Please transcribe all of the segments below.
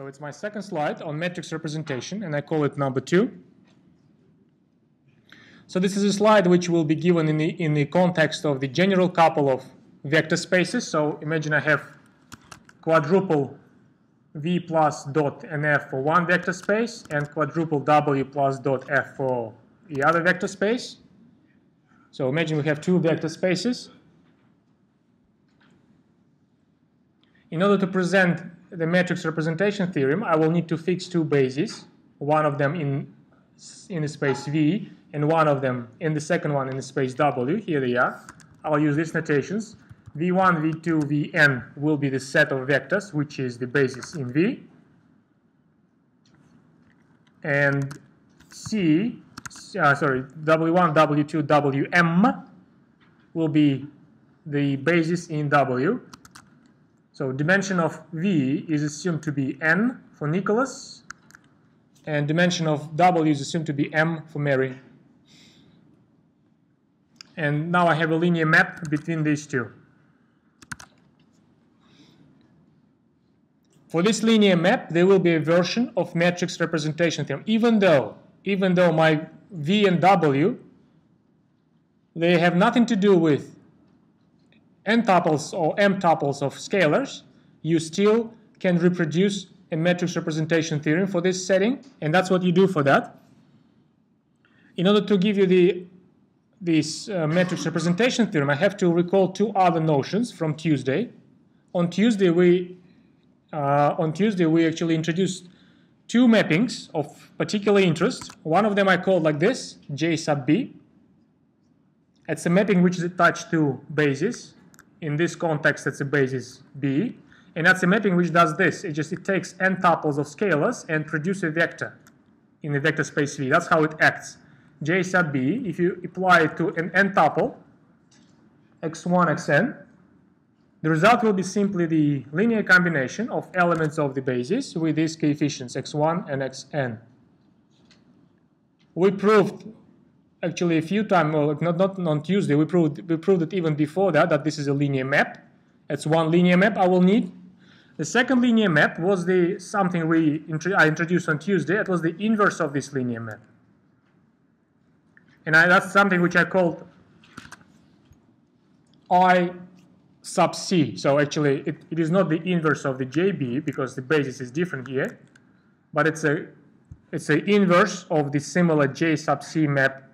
So it's my second slide on matrix representation, and I call it number two. So this is a slide which will be given in the, in the context of the general couple of vector spaces. So imagine I have quadruple v plus dot nf for one vector space and quadruple w plus dot f for the other vector space. So imagine we have two vector spaces. In order to present the matrix representation theorem, I will need to fix two bases, one of them in, in the space V and one of them in the second one in the space W. Here they are. I'll use these notations. V1, V2, Vn will be the set of vectors, which is the basis in V. And C, uh, sorry, W1, W2, Wm will be the basis in W. So dimension of V is assumed to be n for Nicholas, and dimension of W is assumed to be m for Mary. And now I have a linear map between these two. For this linear map, there will be a version of matrix representation theorem, even though, even though my V and W, they have nothing to do with n tuples or m tuples of scalars, you still can reproduce a matrix representation theorem for this setting, and that's what you do for that. In order to give you the this uh, matrix representation theorem, I have to recall two other notions from Tuesday. On Tuesday, we uh, on Tuesday we actually introduced two mappings of particular interest. One of them I called like this, J sub B. It's a mapping which is attached to bases, in this context, it's a basis B. And that's a mapping which does this. It just it takes n tuples of scalars and produces a vector in the vector space V. That's how it acts. J sub B, if you apply it to an n tuple, x1, xn, the result will be simply the linear combination of elements of the basis with these coefficients x1 and xn. We proved actually a few times, well, not, not on Tuesday, we proved, we proved it even before that, that this is a linear map. That's one linear map I will need. The second linear map was the something we I introduced on Tuesday. It was the inverse of this linear map. And I, that's something which I called I sub C. So actually, it, it is not the inverse of the JB because the basis is different here, but it's a it's the inverse of the similar J sub C map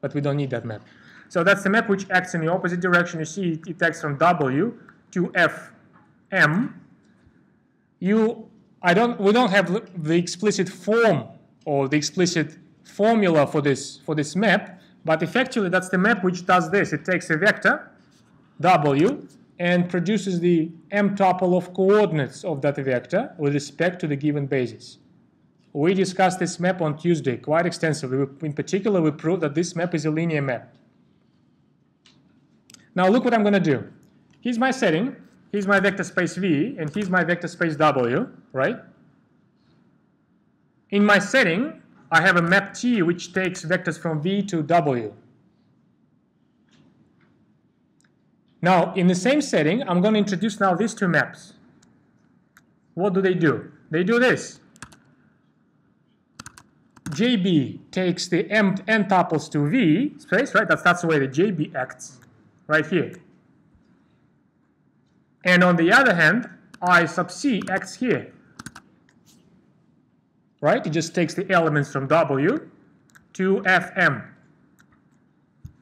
but we don't need that map. So that's the map which acts in the opposite direction. You see it, it acts from W to Fm. You, I don't, we don't have the explicit form or the explicit formula for this, for this map, but effectively that's the map which does this. It takes a vector, W, and produces the m tuple of coordinates of that vector with respect to the given basis. We discussed this map on Tuesday quite extensively. In particular, we proved that this map is a linear map. Now look what I'm going to do. Here's my setting. Here's my vector space V, and here's my vector space W, right? In my setting, I have a map T which takes vectors from V to W. Now, in the same setting, I'm going to introduce now these two maps. What do they do? They do this. JB takes the m n tuples to V space, right? That's, that's the way the JB acts right here. And on the other hand, I sub C acts here. Right? It just takes the elements from W to Fm.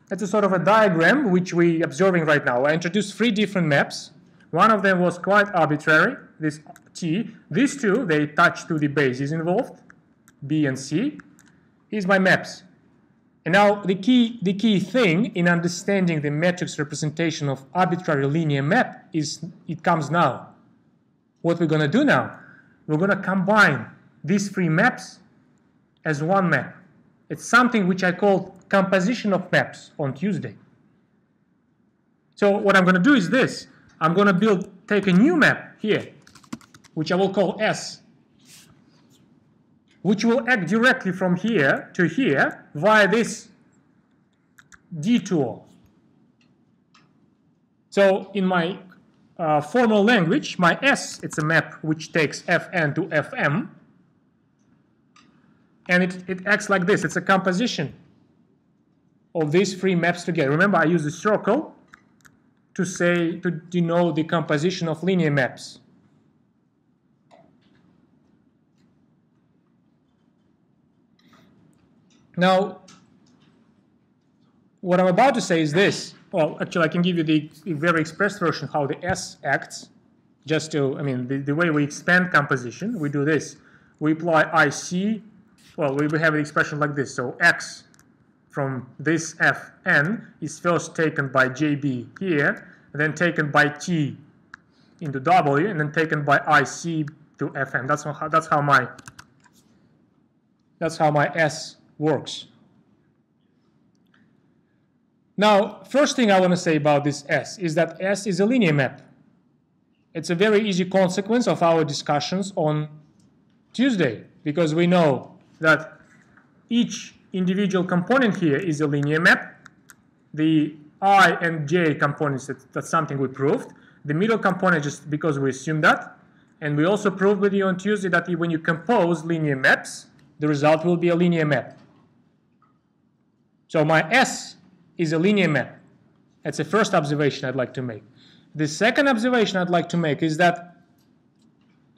That's a sort of a diagram which we're observing right now. I introduced three different maps. One of them was quite arbitrary, this T. These two, they touch to the bases involved. B and C. Here's my maps. And now the key, the key thing in understanding the matrix representation of arbitrary linear map is it comes now. What we're going to do now, we're going to combine these three maps as one map. It's something which I called composition of maps on Tuesday. So what I'm going to do is this. I'm going to build, take a new map here, which I will call S which will act directly from here to here via this detour. So in my uh, formal language, my S, it's a map which takes Fn to Fm, and it, it acts like this. It's a composition of these three maps together. Remember, I use a circle to say, to denote the composition of linear maps. Now, what I'm about to say is this. Well, actually, I can give you the very expressed version how the S acts. Just to, I mean, the, the way we expand composition, we do this. We apply IC, well, we have an expression like this. So X from this Fn is first taken by JB here, then taken by T into W, and then taken by IC to Fn. That's how, that's how my that's how my S works. Now, first thing I want to say about this S is that S is a linear map. It's a very easy consequence of our discussions on Tuesday because we know that each individual component here is a linear map. The i and j components, that's something we proved. The middle component just because we assume that. And we also proved with you on Tuesday that when you compose linear maps, the result will be a linear map. So my S is a linear map. That's the first observation I'd like to make. The second observation I'd like to make is that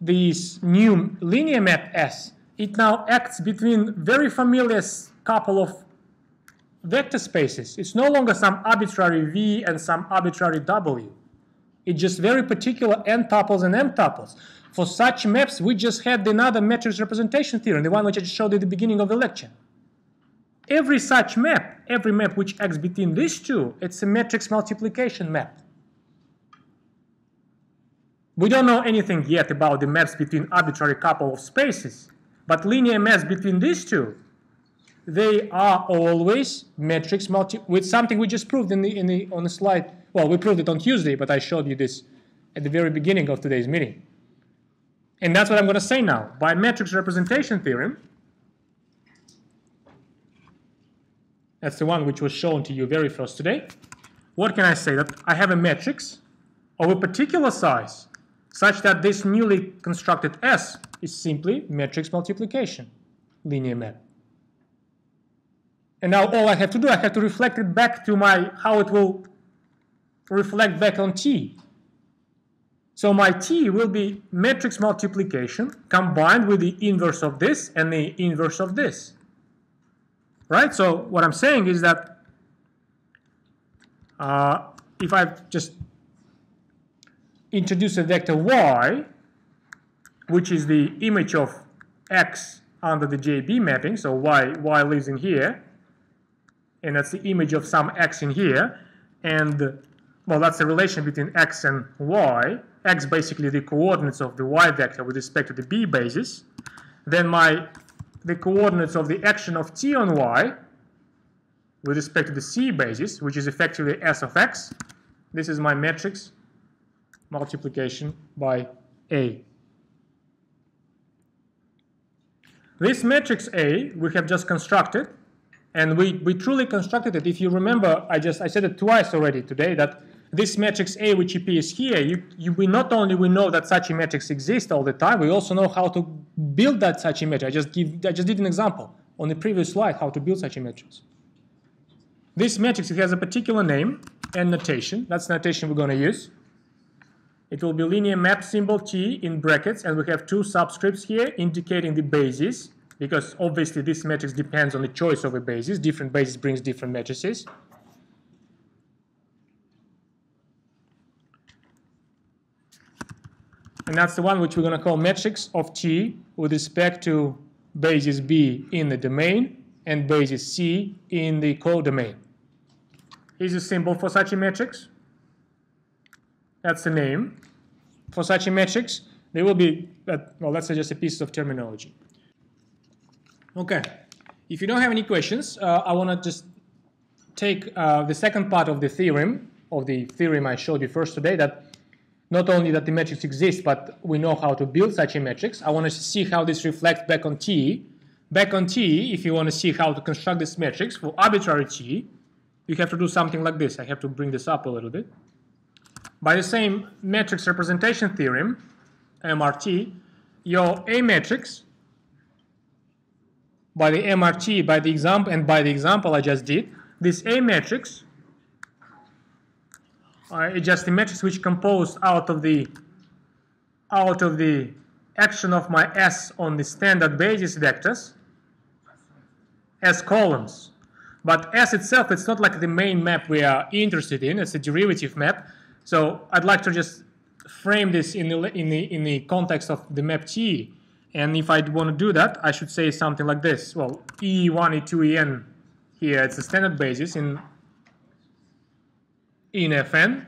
this new linear map S, it now acts between very familiar couple of vector spaces. It's no longer some arbitrary V and some arbitrary W. It's just very particular n tuples and m tuples. For such maps, we just had another matrix representation theorem, the one which I just showed at the beginning of the lecture. Every such map, every map which acts between these two, it's a matrix multiplication map. We don't know anything yet about the maps between arbitrary couple of spaces, but linear maps between these two, they are always matrix multi with something we just proved in the, in the, on the slide. Well, we proved it on Tuesday, but I showed you this at the very beginning of today's meeting. And that's what I'm going to say now. By matrix representation theorem, That's the one which was shown to you very first today. What can I say? That I have a matrix of a particular size such that this newly constructed S is simply matrix multiplication, linear map. And now all I have to do, I have to reflect it back to my, how it will reflect back on T. So my T will be matrix multiplication combined with the inverse of this and the inverse of this right? So what I'm saying is that uh, if I just introduce a vector y, which is the image of x under the JB mapping, so y, y lives in here, and that's the image of some x in here, and well, that's the relation between x and y, x basically the coordinates of the y vector with respect to the b basis, then my the coordinates of the action of t on y with respect to the c basis, which is effectively s of x. This is my matrix multiplication by A. This matrix A we have just constructed, and we, we truly constructed it. If you remember, I just I said it twice already today that this matrix A which appears here, you, you, we not only we know that such a matrix exists all the time, we also know how to build that such a matrix. I just give I just did an example on the previous slide how to build such a matrix. This matrix it has a particular name and notation. That's the notation we're going to use. It will be linear map symbol T in brackets, and we have two subscripts here indicating the basis, because obviously this matrix depends on the choice of a basis. Different basis brings different matrices. And that's the one which we're going to call matrix of T with respect to basis B in the domain and basis C in the codomain. Here's a symbol for such a matrix. That's the name. For such a matrix, there will be, well, that's just a piece of terminology. Okay, if you don't have any questions, uh, I want to just take uh, the second part of the theorem, of the theorem I showed you first today, that not only that the matrix exists, but we know how to build such a matrix. I want to see how this reflects back on T. Back on T, if you want to see how to construct this matrix for arbitrary T, you have to do something like this. I have to bring this up a little bit. By the same matrix representation theorem, MRT, your A matrix, by the MRT, by the example, and by the example I just did, this A matrix uh, is just a matrix which composed out of the out of the action of my S on the standard basis vectors as columns. But S itself, it's not like the main map we are interested in. It's a derivative map. So I'd like to just frame this in the, in the, in the context of the map T. And if I want to do that, I should say something like this. Well, E1, E2, En here, it's a standard basis in, in Fn.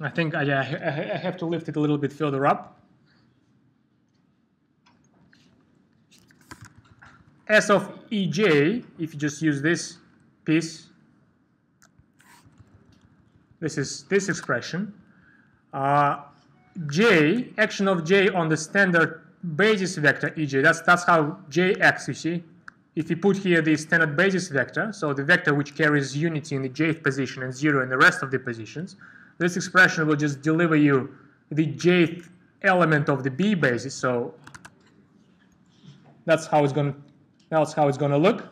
I think I, I have to lift it a little bit further up. S of Ej, if you just use this piece, this is this expression. Uh, J, action of J on the standard basis vector Ej, that's, that's how J acts, you see. If you put here the standard basis vector, so the vector which carries unity in the jth position and zero in the rest of the positions, this expression will just deliver you the jth element of the B basis, so that's how it's going to that's how it's going to look.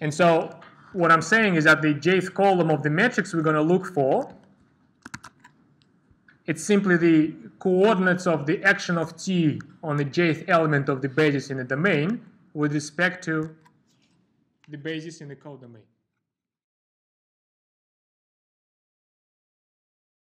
And so what I'm saying is that the jth column of the matrix we're going to look for, it's simply the coordinates of the action of t on the jth element of the basis in the domain with respect to the basis in the codomain.